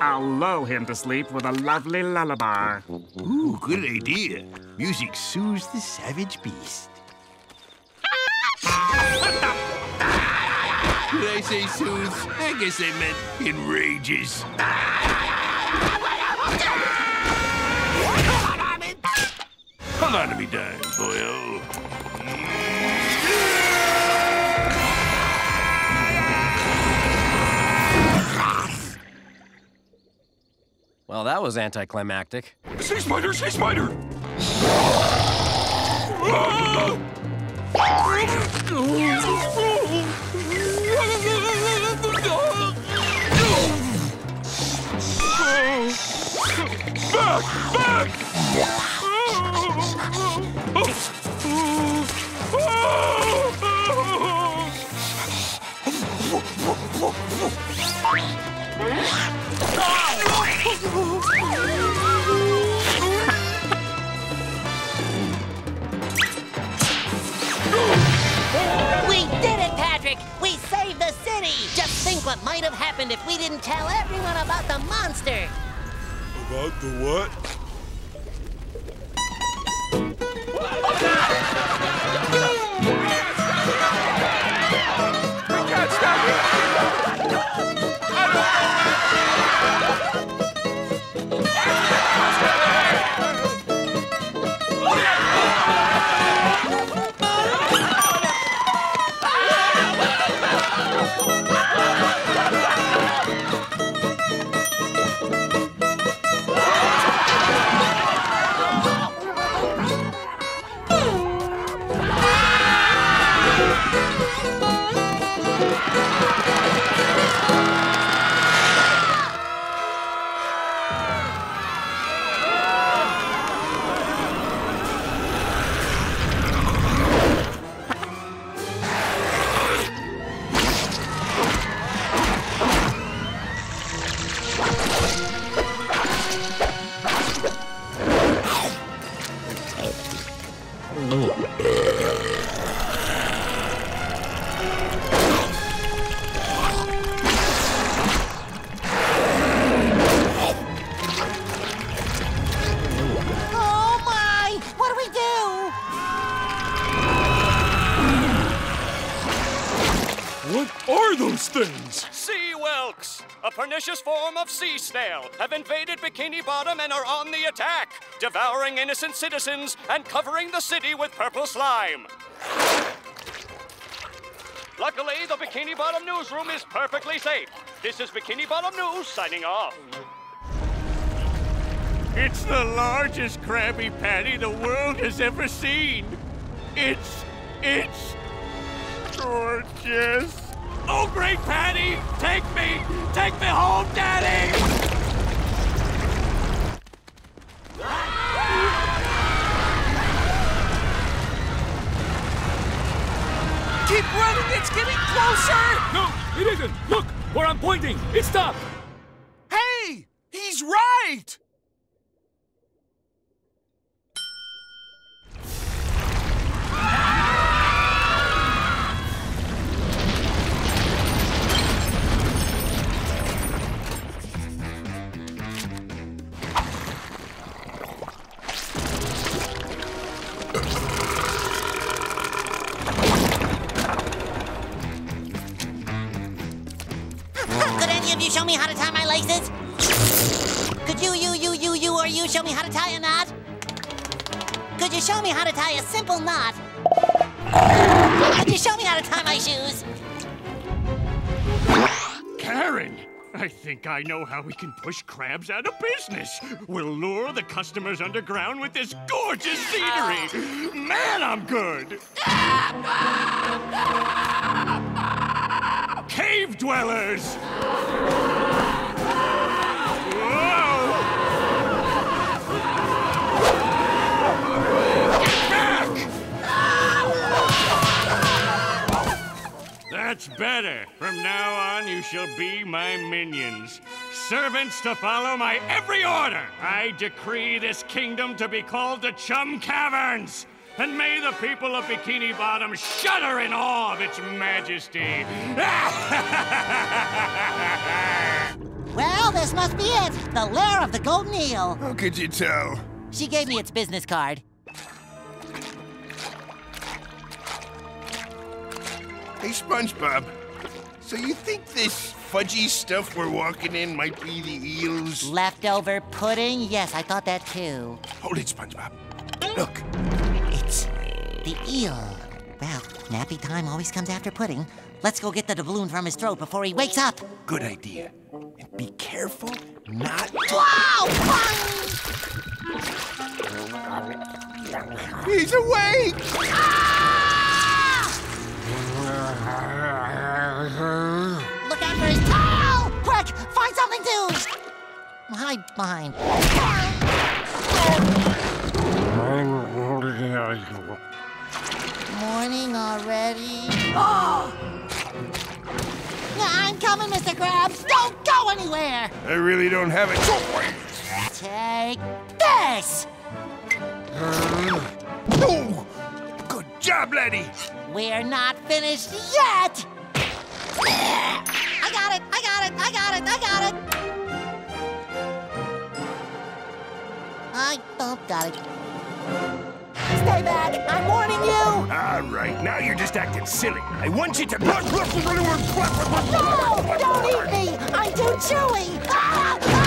I'll lull him to sleep with a lovely lullaby. Ooh, good idea. Music soothes the savage beast. Did I say soothes? I guess I meant enrages. Hold on to me, dime, boyo. Well, that was anticlimactic. Sea spider, sea spider! Think what might have happened if we didn't tell everyone about the monster! About the what? Oh pernicious form of sea snail, have invaded Bikini Bottom and are on the attack, devouring innocent citizens and covering the city with purple slime. Luckily, the Bikini Bottom newsroom is perfectly safe. This is Bikini Bottom News signing off. It's the largest Krabby Patty the world has ever seen. It's. it's. gorgeous. Oh, great Patty! Take me! Take me home, Daddy! Keep running, it's getting closer! No, it isn't! Look, where I'm pointing! It stopped! My shoes? Karen! I think I know how we can push Krabs out of business. We'll lure the customers underground with this gorgeous scenery. Man, I'm good! Cave dwellers! That's better. From now on, you shall be my minions. Servants to follow my every order. I decree this kingdom to be called the Chum Caverns. And may the people of Bikini Bottom shudder in awe of its majesty. Well, this must be it. The lair of the golden eel. How could you tell? She gave me its business card. Hey, SpongeBob. So you think this fudgy stuff we're walking in might be the eels? Leftover pudding? Yes, I thought that too. Hold it, SpongeBob. Look, It's the eel. Well, nappy time always comes after pudding. Let's go get the doubloon from his throat before he wakes up. good idea. And be careful not to. Wow! He's awake! Ah! Look out for his tail! Quick, find something to hide behind. Morning already. Oh! I'm coming, Mr. Krabs. Don't go anywhere. I really don't have a choice. Take this. Good job, laddie. We're not finished yet. I got it. I got it. I got it. I got it. I both got it. Stay back. I'm warning you. All right, now you're just acting silly. I want you to. No! Don't eat me! I'm too chewy! Ah! Ah!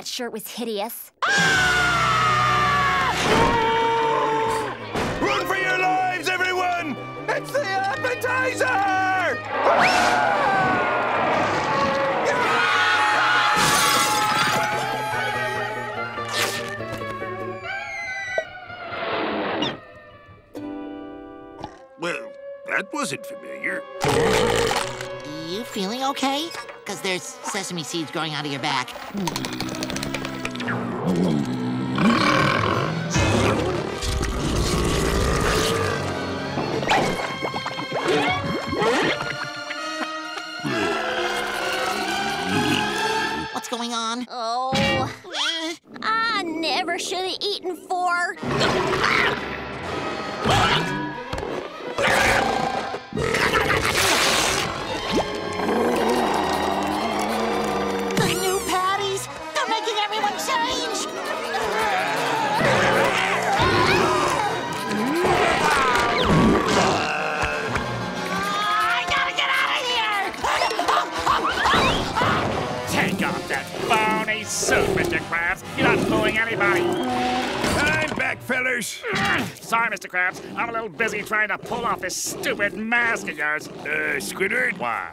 That shirt was hideous. Run for your lives, everyone! It's the appetizer! Well, that wasn't familiar. You feeling okay? Because there's sesame seeds growing out of your back. What's going on? Oh, Eh, I never should have eaten four. Back, fellers. Sorry, Mr. Krabs. I'm a little busy trying to pull off this stupid mask of yours. Uh, Squidward? Why?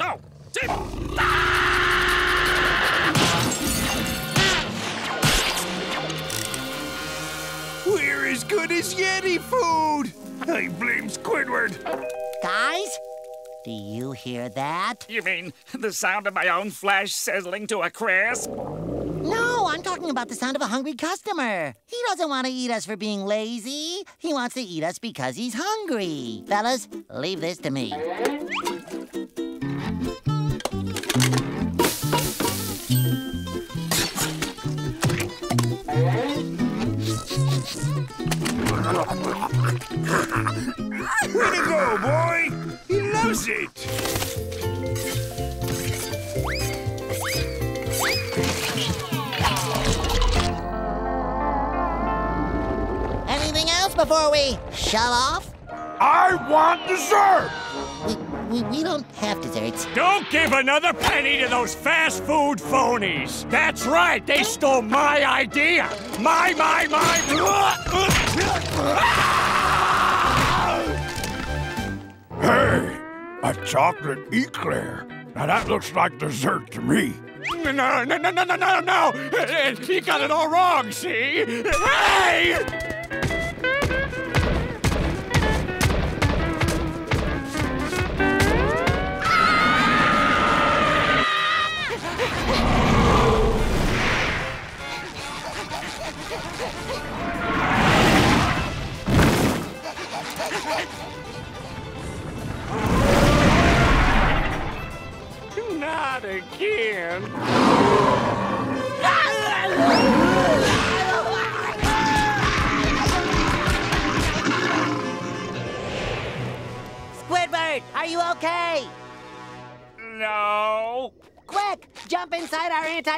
Oh, Jim! We're as good as Yeti food! I blame Squidward. Guys, do you hear that? You mean the sound of my own flesh sizzling to a crisp? Talking about the sound of a hungry customer. He doesn't want to eat us for being lazy. He wants to eat us because he's hungry. Fellas, leave this to me. Way to go, boy! He loves it! Else before we shut off? I want dessert! We, we, we don't have desserts. Don't give another penny to those fast food phonies. That's right, they stole my idea. My, my, my. Hey, a chocolate eclair. Now that looks like dessert to me. No, no, no, no, no, no, no! You got it all wrong, see? Hey!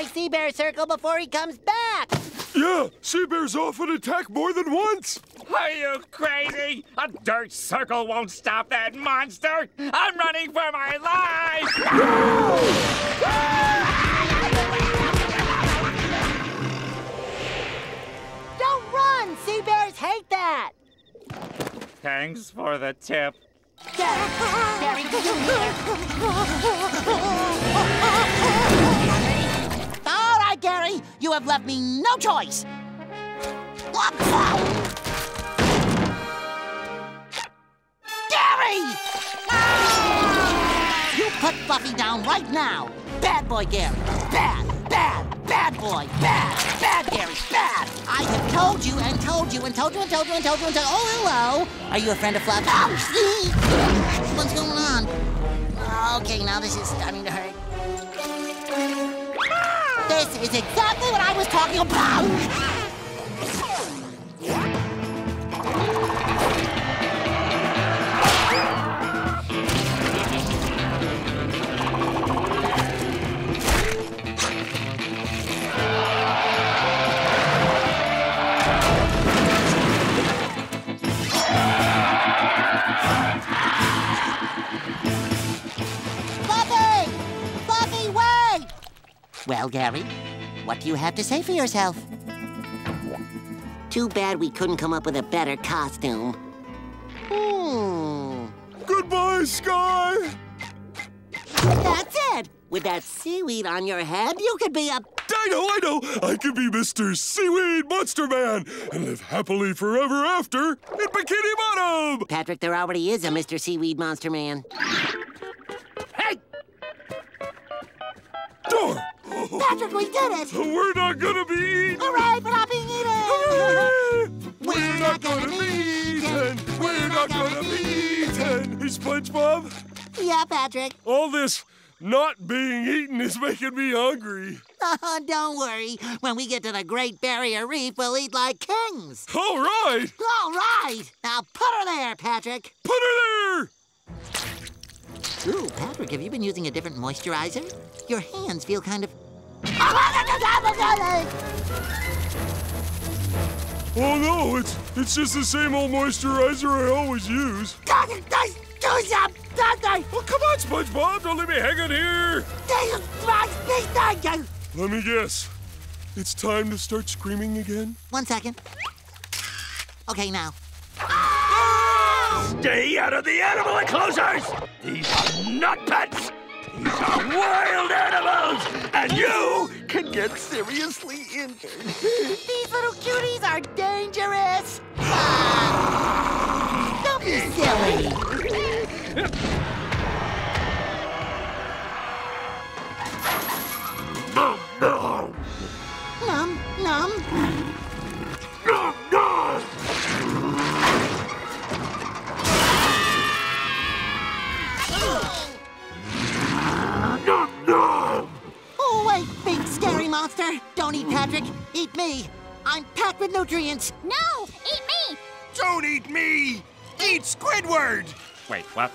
Our anti-sea bear circle before he comes back. Yeah, sea bears often attack more than once. Are you crazy? A dirt circle won't stop that monster. I'm running for my life. Don't run! Sea bears hate that. Thanks for the tip. Gary, Gary, All right, Gary, you have left me no choice. Gary! Ah! You put Fluffy down right now. Bad boy, Gary. Bad, bad, bad boy. Bad, bad, Gary. Bad. I have told you and told you and told you and told you and told you and told you. Oh, hello. Are you a friend of Fluffy? Oh, What's going on? Okay, now this is starting to hurt. This is exactly what I was talking about. Well, Gary, what do you have to say for yourself? Too bad we couldn't come up with a better costume. Hmm. Goodbye, Sky. That's it! With that seaweed on your head, you could be a. I know, I know. I could be Mr. Seaweed Monster Man and live happily forever after in Bikini Bottom. Patrick, there already is a Mr. Seaweed Monster Man. Hey! Darn. Patrick, we did it! We're not gonna be eaten. Hooray for not being eaten! Hooray! We're not gonna be eaten. We're not gonna be eaten. Hey, SpongeBob. Yeah, Patrick. All this not being eaten is making me hungry. Oh, don't worry. When we get to the Great Barrier Reef, we'll eat like kings. All right. All right. Now put her there, Patrick. Put her there. Ooh, Patrick, have you been using a different moisturizer? Your hands feel kind of. Oh no, it's it's just the same old moisturizer I always use. Well, come on, SpongeBob, don't leave me hanging here. Let me guess. It's time to start screaming again. One second. Okay, now. Stay out of the animal enclosures! These are not pets! These are wild animals! And you can get seriously injured. These little cuties are dangerous. Don't be silly. Nutrients. No! Eat me! Don't eat me! Eat Squidward! Wait, what?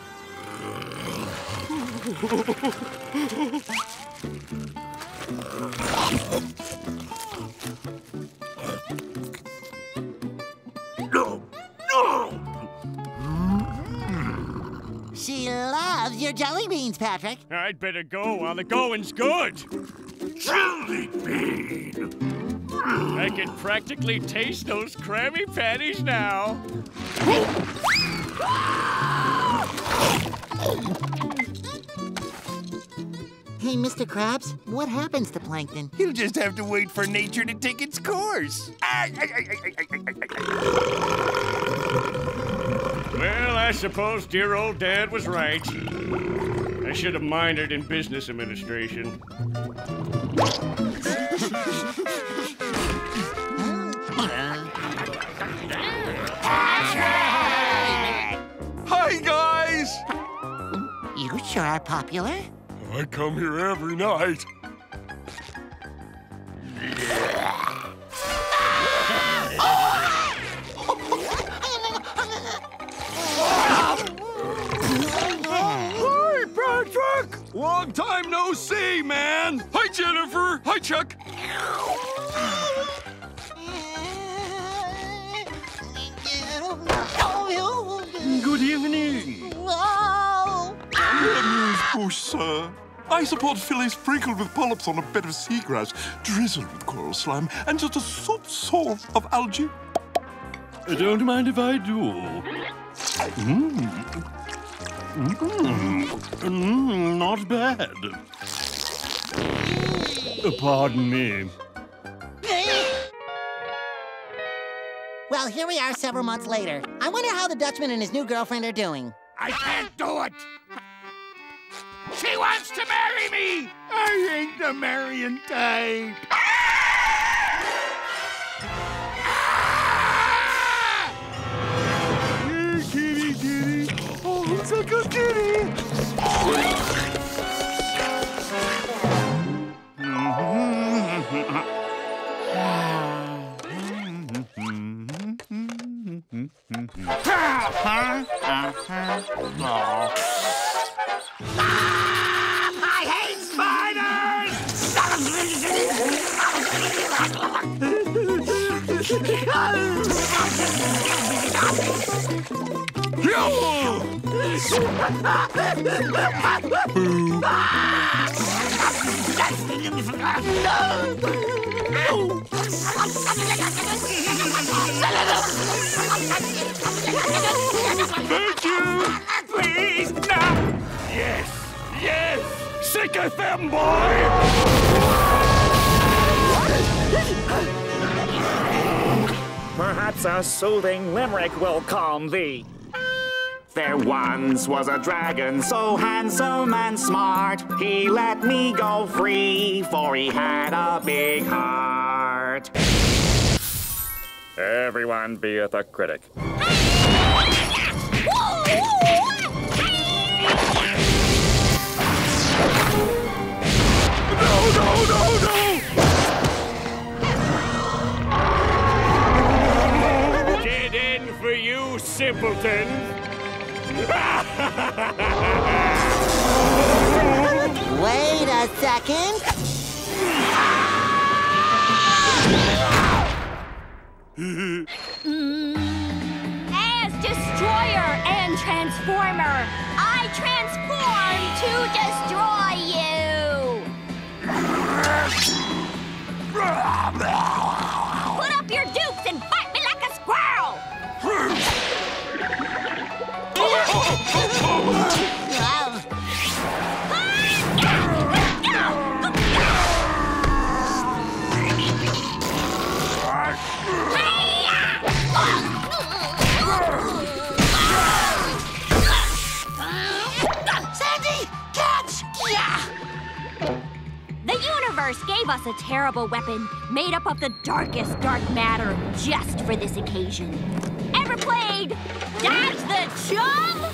No! No! She loves your jelly beans, Patrick. I'd better go while the going's good. Jelly bean! I can practically taste those Krabby Patties now. Hey, Mr. Krabs, what happens to Plankton? He'll just have to wait for nature to take its course. Well, I suppose dear old Dad was right. I should have minored in business administration. sure are popular. I come here every night. Hi, Patrick! Long time no see, man! Hi, Jennifer. Hi, Chuck. Good evening. Amuse-bouche, sir. I support fillet sprinkled with polyps on a bed of seagrass, drizzled with coral slime, and just a soup sauce of algae. Don't mind if I do. Mmm. Mmm. Mmm, not bad. Uh, Pardon me. Well, here we are several months later. I wonder how the Dutchman and his new girlfriend are doing. I can't do it! She wants to marry me! I ain't the marrying type! Ah! Here, kitty, kitty. Oh, it's a good kitty. I Thank you. Please, no! Yes, yes! Sick them, boy! Perhaps a soothing limerick will calm thee. There once was a dragon so handsome and smart. He let me go free, for he had a big heart. Everyone beeth a critic. You, simpleton. Wait a second. As Destroyer and Transformer, I transform to destroy you! Put up your dukes gave us a terrible weapon made up of the darkest dark matter just for this occasion. Ever played Dodge the Chum?